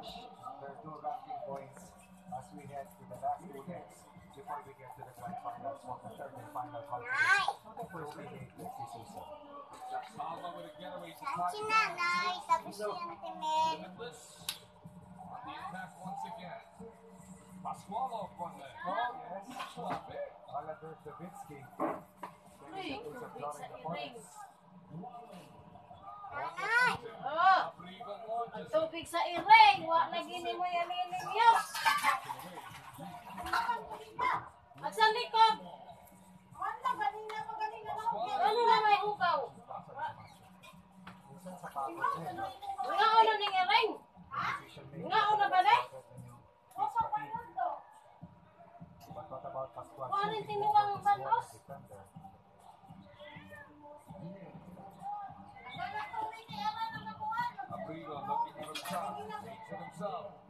push their two ranking points as we head to the last two legs before we get to the grand finals for the third and final conference of the first league next season. Salva with a getaway to Saan si nanay? Tapos si Auntie Meg. Limitless. On the attack once again. Pasqualo from there. Oh, yes. Suave. Oliver Savitsky. Uy, kubig tubig sa iring. Wa na gini mo yan ninyo. At sa likod. Wala ganina mo ganina na. Ano na may ugaw? Nga ulo ning iring. Nga ulo ba ni? Wa rin tinuwa. Looking for a